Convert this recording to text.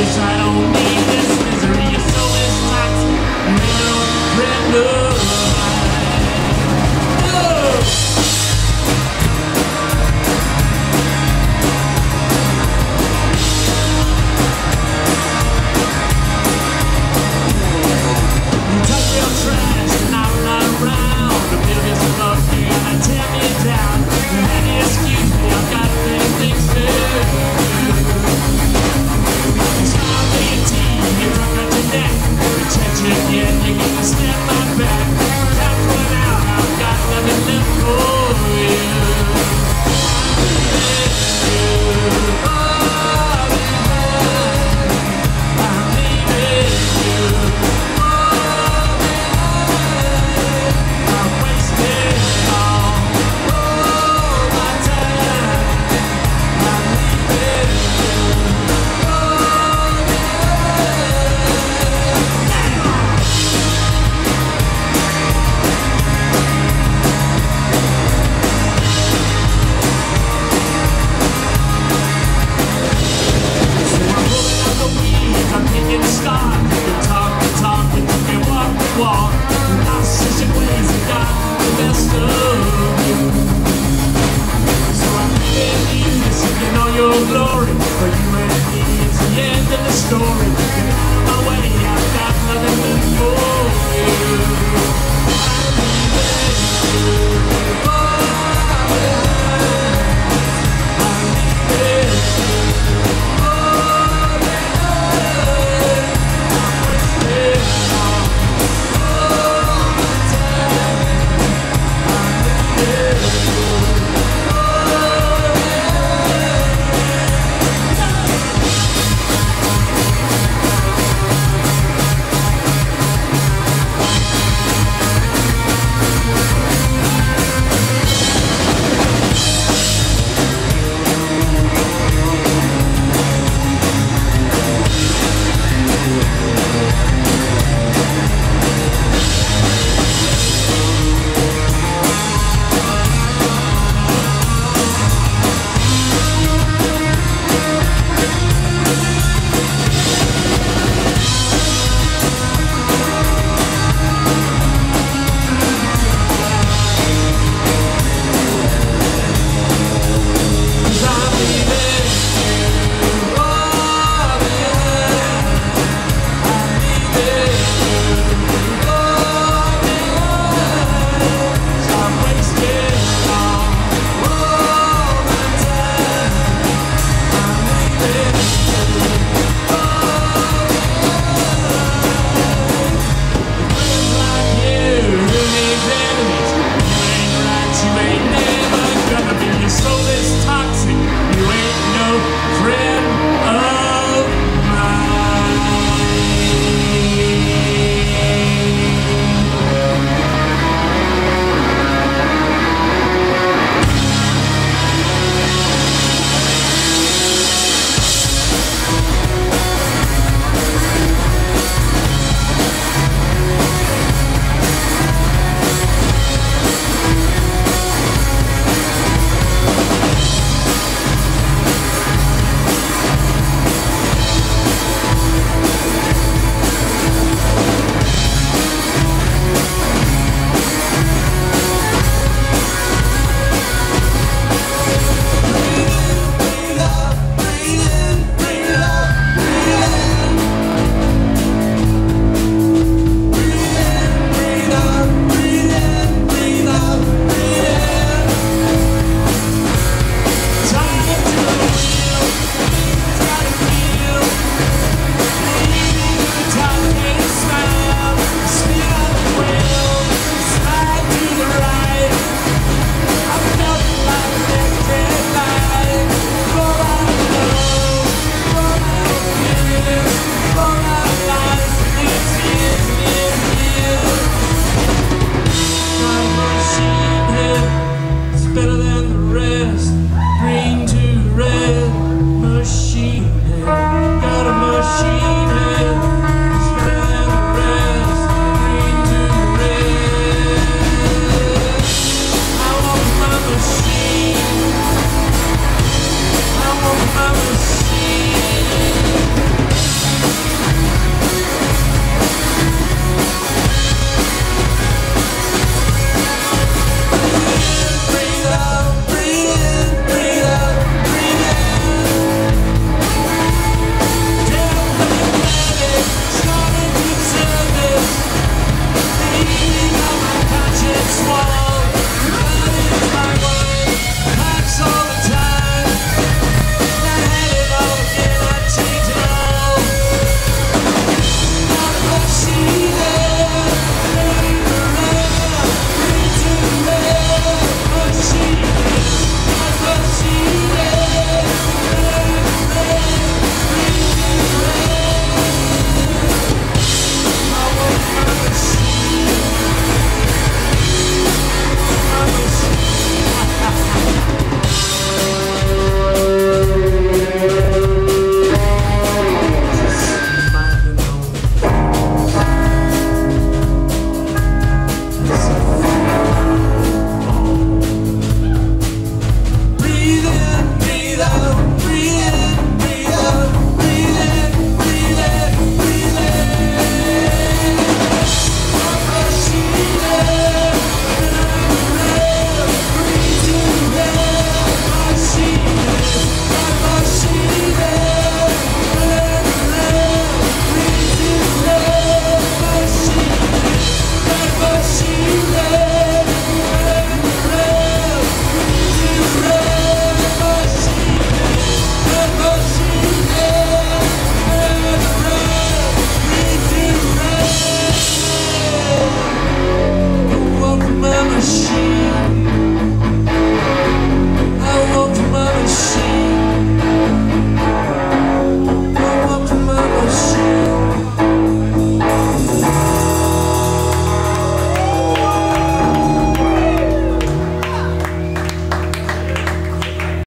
this, I don't need best of